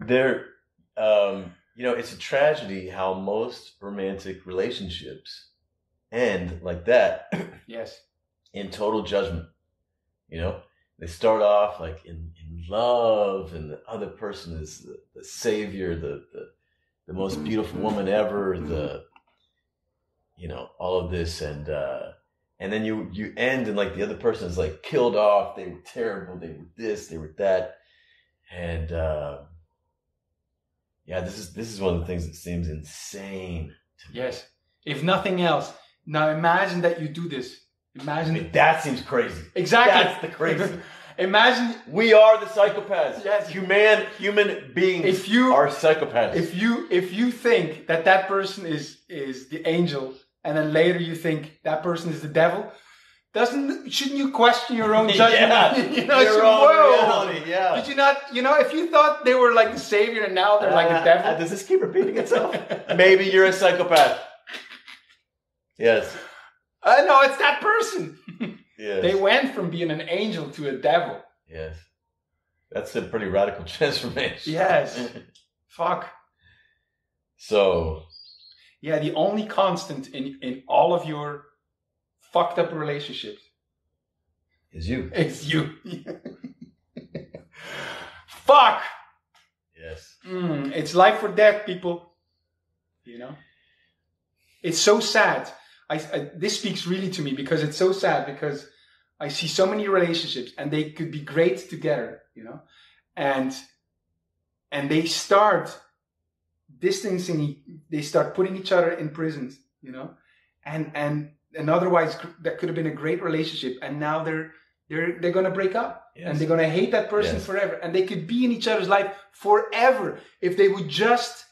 there, um, you know, it's a tragedy how most romantic relationships end like that Yes. in total judgment. You know, they start off like in, in love, and the other person is the, the savior, the, the the most beautiful woman ever, the you know all of this, and uh, and then you you end and like the other person is like killed off. They were terrible. They were this. They were that, and uh, yeah, this is this is one of the things that seems insane. To me. Yes. If nothing else, now imagine that you do this. I Imagine mean, that seems crazy. exactly. That's the crazy. imagine We are the psychopaths. Yes. Human human beings if you are psychopaths. if you if you think that that person is is the angel, and then later you think that person is the devil, doesn't shouldn't you question your own judgment? Yeah, you know, your own whoa. reality, yeah. Did you not? You know, if you thought they were like the savior and now they're like the Uh, devil. does this keep repeating itself? Maybe you're a psychopath. Yes. Uh, no, it's that person. Yes. They went from being an angel to a devil. yes. That's a pretty radical transformation. Yes. Fuck. So Yeah, the only constant in in all of your fucked up relationships is you. It's you. Fuck. Yes. Mm, it's life or death, people. You know, it's so sad. I, I this speaks really to me because it's so sad because I see so many relationships and they could be great together, you know, and and they start distancing. They start putting each other in prisons, you know, and and and otherwise that could have been a great relationship, and now they're they're they're gonna break up Yes. and they're gonna hate that person Yes. forever, and they could be in each other's life forever if they would just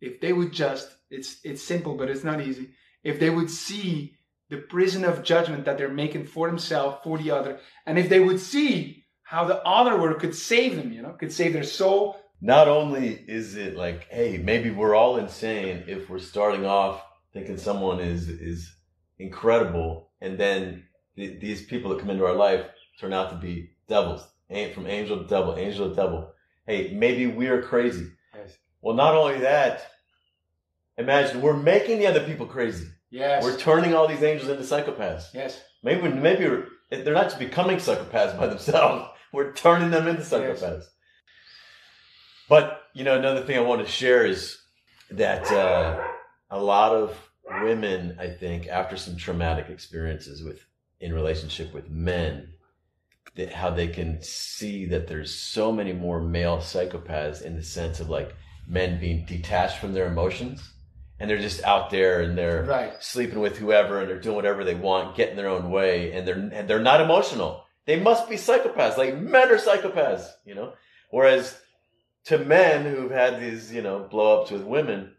if they would just it's it's simple but it's not easy if they would see the prison of judgment that they're making for themselves for the other and if they would see how the other world could save them you know could save their soul Not only is it like, hey, maybe we're all insane if we're starting off thinking someone is is incredible, and then th- these people that come into our life turn out to be devils, ain't from angel to devil, angel to devil. Hey, maybe we're crazy. yes Well, not only that, imagine we're making the other people crazy. yes We're turning all these angels into psychopaths. yes Maybe maybe they're not just becoming psychopaths by themselves. We're turning them into psychopaths. But you know, another thing I want to share is that uh, a lot of women, I think, after some traumatic experiences with in relationship with men, that how they can see that there's so many more male psychopaths in the sense of like men being detached from their emotions and they're just out there and they're right sleeping with whoever and they're doing whatever they want, getting their own way, and they're and they're not emotional. They must be psychopaths. Like men are psychopaths, you know. Whereas to men who've had these, you know, blow ups with women,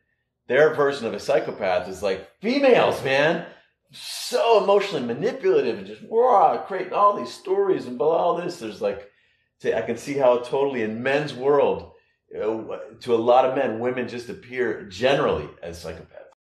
their version of a psychopath is like females, man. So emotionally manipulative and just raw, creating all these stories and blah, all this. There's like, I can see how totally in men's world, you know, to a lot of men, women just appear generally as psychopaths.